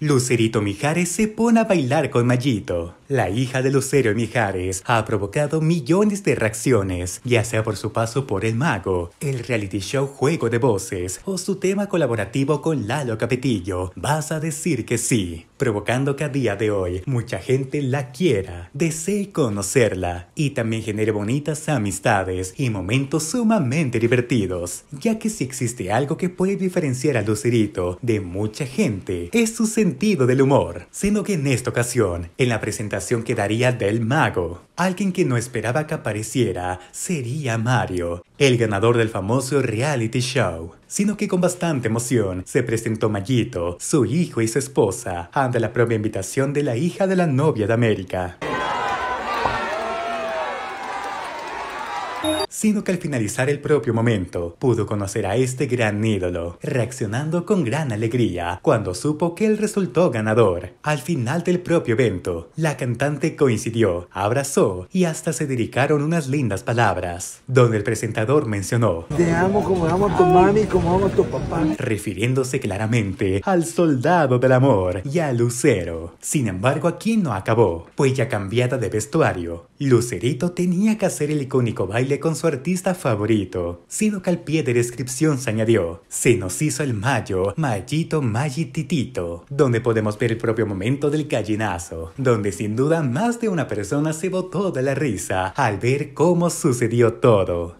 Lucerito Mijares se pone a bailar con Mayito. La hija de Lucero Mijares ha provocado millones de reacciones, ya sea por su paso por El Mago, el reality show Juego de Voces o su tema colaborativo con Lalo Capetillo. Vas a decir que sí, provocando que a día de hoy mucha gente la quiera, desee conocerla y también genere bonitas amistades y momentos sumamente divertidos, ya que si existe algo que puede diferenciar a Lucerito de mucha gente es su sentido del humor, sino que en esta ocasión, en la presentación que daría del mago, alguien que no esperaba que apareciera sería Mario, el ganador del famoso reality show, sino que con bastante emoción se presentó Mayito, su hijo y su esposa, ante la propia invitación de la hija de la novia de América. Sino que al finalizar el propio momento pudo conocer a este gran ídolo, reaccionando con gran alegría cuando supo que él resultó ganador. Al final del propio evento, la cantante coincidió, abrazó y hasta se dedicaron unas lindas palabras, donde el presentador mencionó Te amo como amo a tu mami como amo a tu papá. refiriéndose claramente al soldado del amor y a Lucero. Sin embargo, aquí no acabó, pues ya cambiada de vestuario, Lucerito tenía que hacer el icónico baile con su artista favorito, sino que al pie de descripción se añadió, se nos hizo el mayo, Mayito Mayititito, donde podemos ver el propio momento del gallinazo, donde sin duda más de una persona se botó de la risa al ver cómo sucedió todo.